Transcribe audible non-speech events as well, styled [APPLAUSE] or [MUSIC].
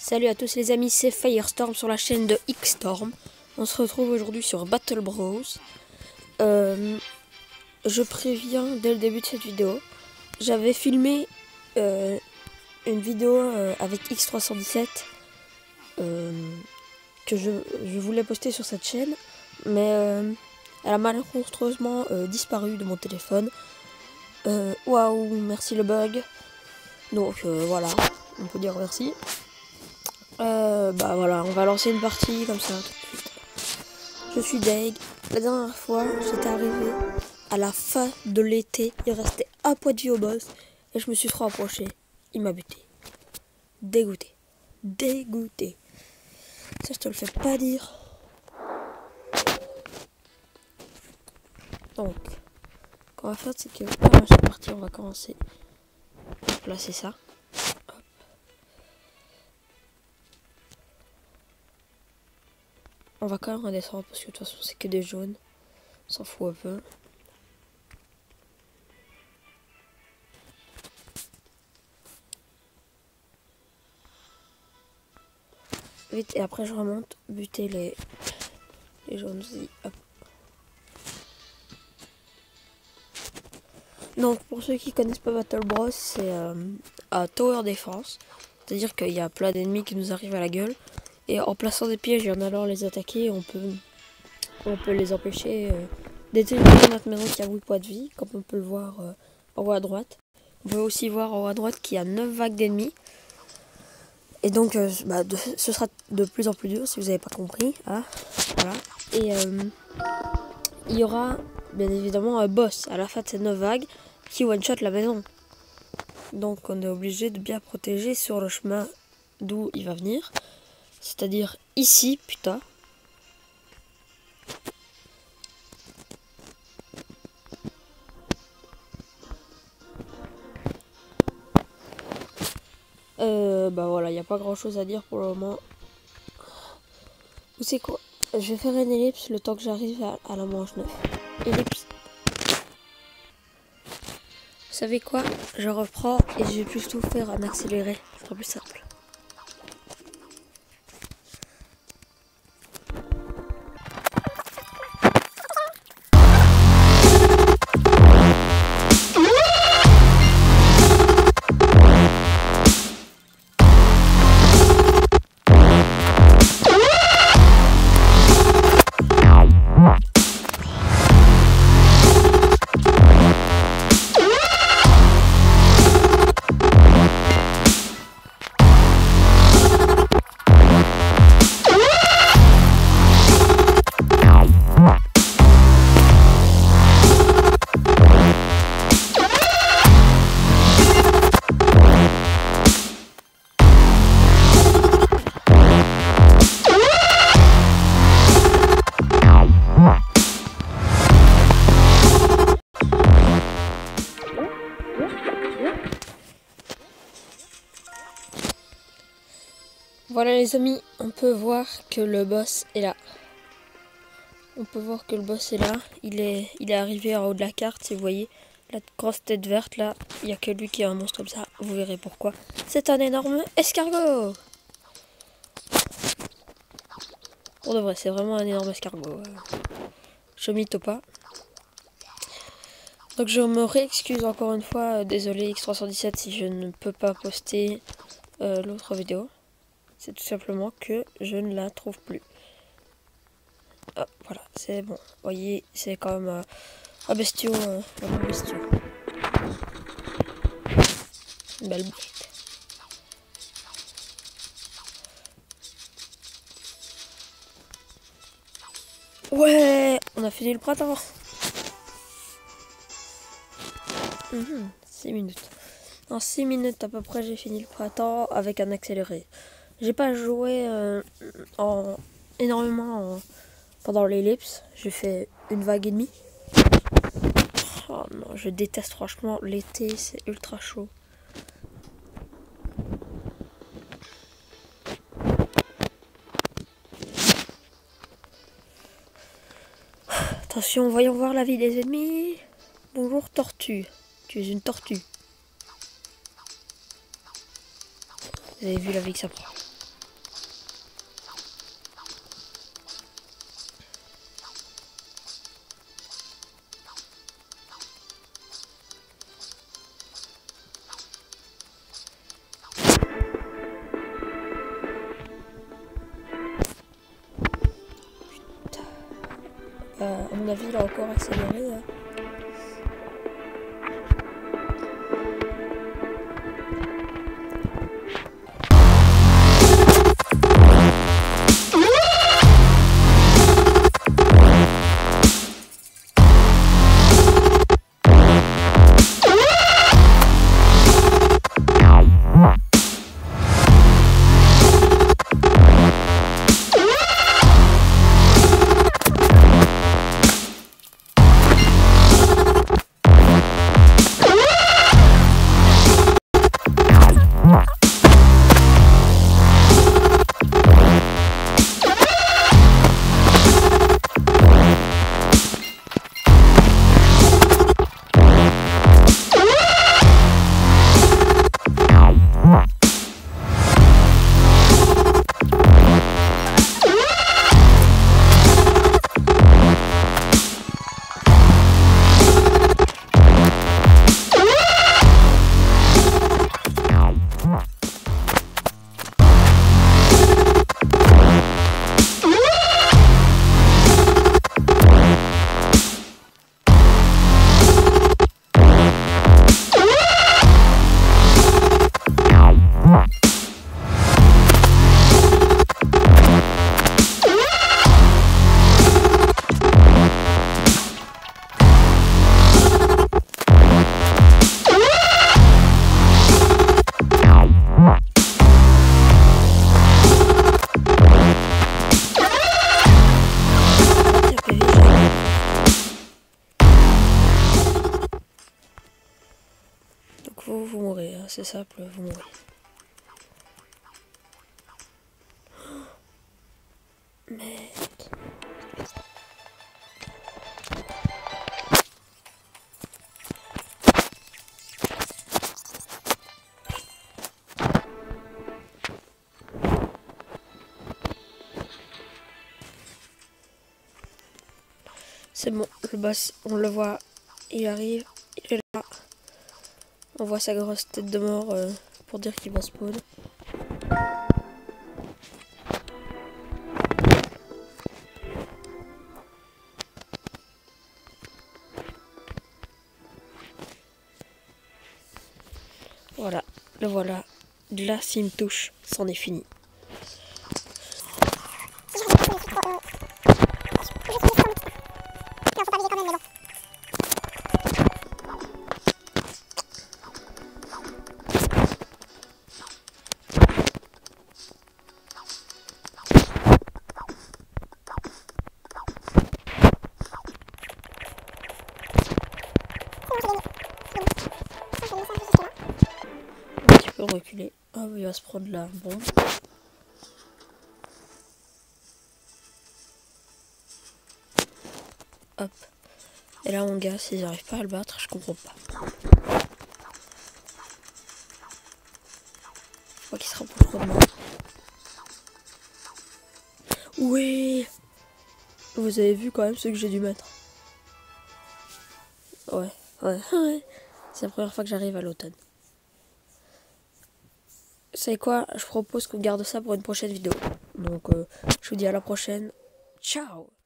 Salut à tous les amis, c'est Firestorm sur la chaîne de Xstorm. On se retrouve aujourd'hui sur Battle Bros. Euh, je préviens dès le début de cette vidéo, j'avais filmé euh, une vidéo euh, avec X317 euh, que je, voulais poster sur cette chaîne, mais elle a malencontreusement euh, disparu de mon téléphone. Waouh, merci le bug. Donc voilà, on peut dire merci. Euh, bah voilà, on va lancer une partie comme ça tout de suite. Je suis Deg. La dernière fois, j'étais arrivé à la fin de l'été. Il restait un poids de vie au boss. Et je me suis trop approché. Il m'a buté. Dégoûté. Dégoûté. Ça, je te le fais pas dire. Donc, ce qu'on va faire, c'est que voilà, c'est. On va commencer à placer ça. On va quand même redescendre parce que de toute façon c'est que des jaunes. On s'en fout un peu. Vite et après je remonte buter les, jaunes. Donc pour ceux qui connaissent pas Battle Bros, c'est euh, un tower défense. C'est-à-dire qu'il y a plein d'ennemis qui nous arrivent à la gueule. Et en plaçant des pièges et en allant les attaquer, on peut, on peut les empêcher euh, d'éteindre notre maison qui a 8 points de vie, comme on peut le voir euh, en haut à droite. On peut aussi voir en haut à droite qu'il y a 9 vagues d'ennemis. Et donc, euh, bah, ce sera de plus en plus dur si vous n'avez pas compris. hein. Voilà. Et euh, il y aura bien évidemment un boss à la fin de ces 9 vagues qui one-shot la maison. Donc, on est obligé de bien protéger sur le chemin d'où il va venir. C'est-à-dire ici, putain. Euh, bah voilà, il n'y a pas grand chose à dire pour le moment. Vous savez quoi? Je vais faire une ellipse le temps que j'arrive à, la manche 9. Ellipse. Vous savez quoi? Je reprends et je vais plutôt faire un accéléré. Ce sera plus simple. Voilà les amis, on peut voir que le boss est là. On peut voir que le boss est là. Il est, arrivé en haut de la carte, si vous voyez. La grosse tête verte là, il n'y a que lui qui est un monstre comme ça. Vous verrez pourquoi. C'est un énorme escargot Pour de vrai, c'est vraiment un énorme escargot. Je mytho pas. Donc je me réexcuse encore une fois. euh, Désolé X317 si je ne peux pas poster euh, l'autre vidéo. C'est tout simplement que je ne la trouve plus. Ah, voilà, c'est bon. Vous voyez, c'est quand même euh, un bestiau. un bestiau. Une belle bête. Ouais, on a fini le printemps. 6 minutes. En 6 minutes à peu près, j'ai fini le printemps avec un accéléré. J'ai pas joué euh, en, énormément en- pendant l'ellipse. J'ai fait une vague et demie. Oh non, je déteste franchement l'été, c'est ultra chaud. Attention, voyons voir la vie des ennemis. Bonjour tortue. Tu es une tortue. Vous avez vu la vie que ça prend. Euh, à mon avis, il a encore accéléré. Hein. Vous, vous mourrez, hein, c'est simple, vous mourrez. Mec. C'est bon, le boss, on le voit, il arrive. On voit sa grosse tête de mort euh, pour dire qu'il va spawn. Voilà, le voilà. Là, s'il me touche, c'en est fini. Reculer. Oh, il va se prendre là. Bon. Hop. Et là, mon gars, s'ils n'arrivent pas à le battre, je comprends pas. Je crois qu'il se rapproche trop de. Oui Vous avez vu quand même ce que j'ai dû mettre. Ouais, ouais, [LAUGHS] ouais. C'est la première fois que j'arrive à l'automne savez quoi Je propose qu'on garde ça pour une prochaine vidéo. Donc, euh, je vous dis à la prochaine. Ciao